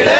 நாட்டிலே